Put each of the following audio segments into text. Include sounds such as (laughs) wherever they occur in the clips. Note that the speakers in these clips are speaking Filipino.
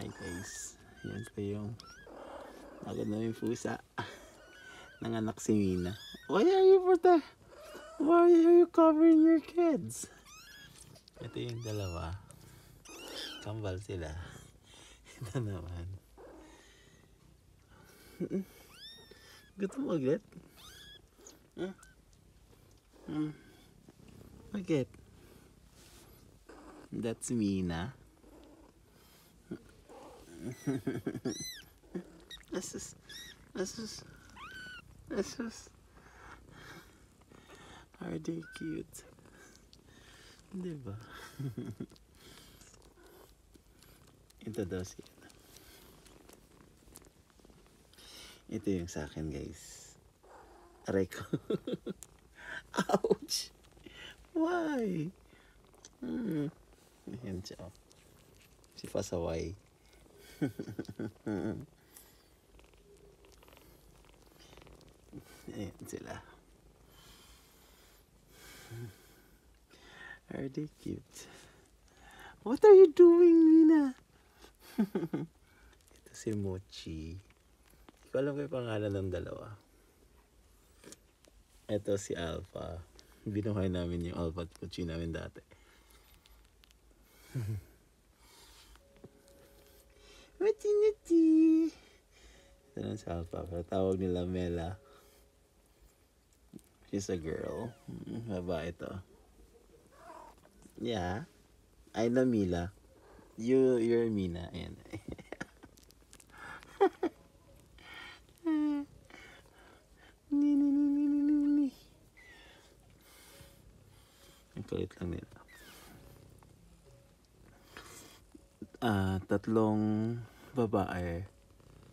Hi guys. Yan po yung agad namin pusa. (laughs) Nanganak si Mina. Why are you protect? Why are you covering your kids? Ito yung dalawa. Kambal sila. (laughs) Ito naman. (laughs) Gutom agad? Huh? Hmm. Bakit? That's Mina. Asus. Asus. Asus. Are they cute? Diba? (laughs) Ito daw si Ito yung sa akin guys. Aray ko. (laughs) Ouch! Why? Hmm. Ayan siya. oh. Si Pasaway. Ayan. Are they cute? What are you doing, Nina? (laughs) Ito si Mochi. Hindi ko alam ko pangalan ng dalawa. Ito si Alpha. Binuhay namin yung Alpha at Mochi namin dati. (laughs) Mochi Mochi! Ito na si Alpha. Tawag nila Mela. She's a girl. Mm, Babae ito. Yeah. I know Mila. You, you're Mina. Ayan. (laughs) ni, ni, ni, ni, ni, ni, ni. Ang kulit lang nila. Ah, tatlong babae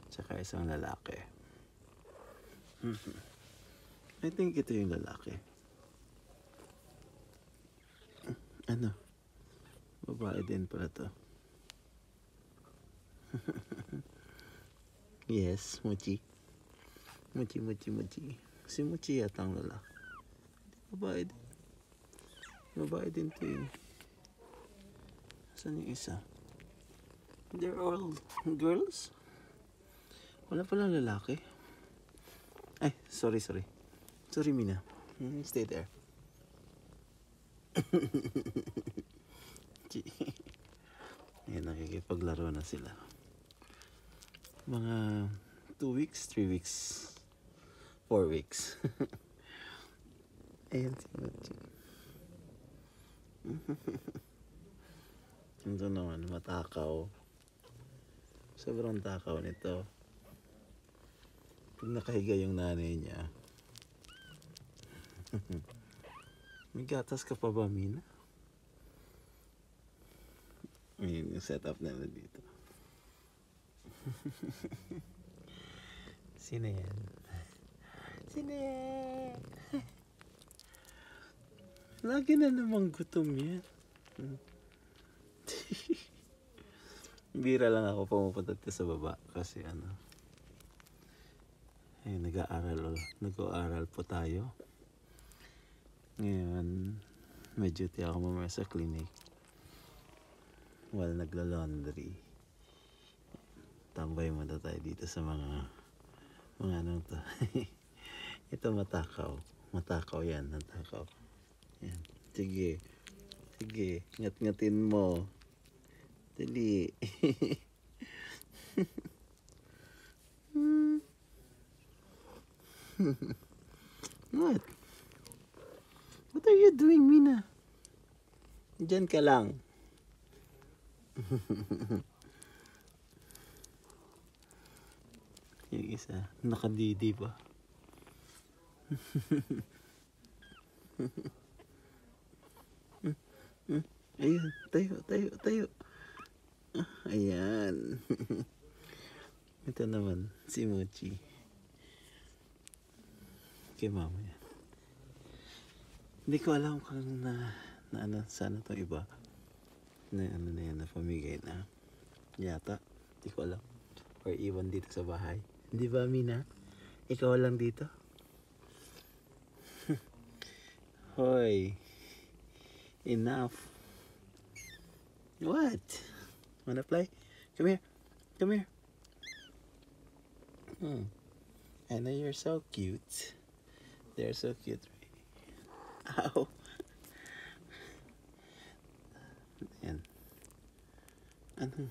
tsaka isang lalaki. Mhm. I think ito yung lalaki. Ano? Babae din pala to. (laughs) yes, Muchi. Muchi, Muchi, Muchi. Si Muchi yata ang lalaki. Babae din. Babae din to eh. Saan yung isa? They're all girls? Wala palang lalaki. Ay, sorry, sorry. Sorry, Mina. Hmm, Stay there. (laughs) Ayan, nakikipaglaro na sila. Mga 2 weeks, 3 weeks, 4 weeks. (laughs) Ayan si (laughs) Machi. Ito naman, matakaw. Sobrang takaw nito. Pag nakahiga yung nanay niya. (laughs) May gatas ka pa ba, Mina? Ayun yung setup nila dito. (laughs) Sino yan? (laughs) Sino yan? Lagi na namang gutom yan. Hmm. Bira lang ako pumupunta sa baba kasi ano. Eh, nag-aaral, nag-aaral po tayo. Ngayon, may duty ako mamaya sa clinic. While nagla-laundry. Tambay muna tayo dito sa mga mga ano to. (laughs) Ito matakaw. Matakaw yan, matakaw. Yan. Sige. Sige, ngat-ngatin mo. Dali. (laughs) What? What are you doing, Mina? Diyan ka lang. (laughs) Yung isa, nakadidi pa. (laughs) Ayun, tayo, tayo, tayo. Ayan. (laughs) Ito naman, si Mochi. Kay mama yan. Hindi ko alam kung na, na ano, sana to iba. Na ano na yan, na pamigay na. Yata. Hindi ko alam. Or iwan dito sa bahay. Di ba, Mina? Ikaw lang dito? (laughs) Hoy. Enough. What? Wanna play? Come here. Come here. Hmm. I know you're so cute. They're so cute. Ow. Yan. Anong,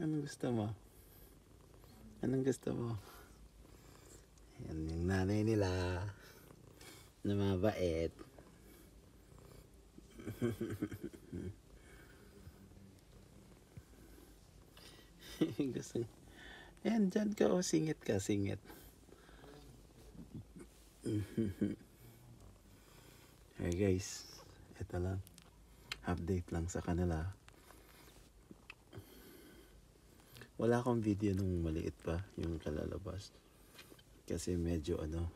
anong gusto mo? Yung nanay nila na mabait. (laughs) (laughs) gusto Ayan, dyan ka o singit ka, singit. (laughs) hey guys, ito lang. Update lang sa kanila. Wala akong video nung maliit pa, yung kalalabas. Kasi medyo ano,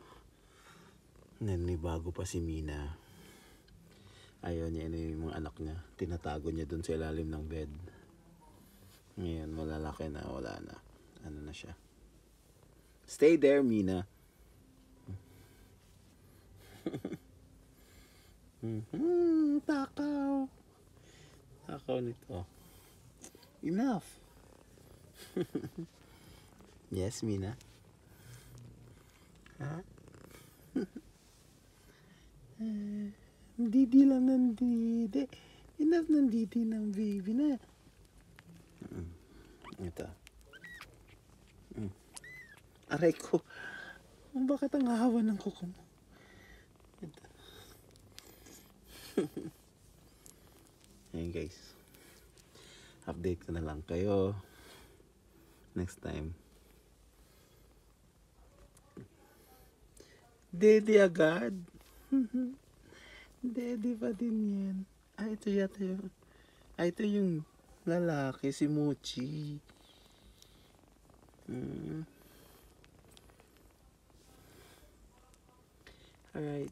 nanibago pa si Mina. Ayaw niya ano yung mga anak niya. Tinatago niya dun sa ilalim ng bed. Ngayon, malalaki na, wala na. Ano na siya. Stay there, Mina. (laughs) Mhm, takaw. Takaw nito. Enough. (laughs) yes, Mina. Ha? (laughs) Didi lang ng didi. Enough ng didi ng baby na. Mm. Ito. Mm. Aray ko. Bakit ang hawa ng kuko mo? (laughs) Ayan guys. Update ko na lang kayo. Next time. Daddy agad. (laughs) Daddy pa din yan. Ah, ito yata yung... Ah, ito yung lalaki, si Mochi. Mm. All right.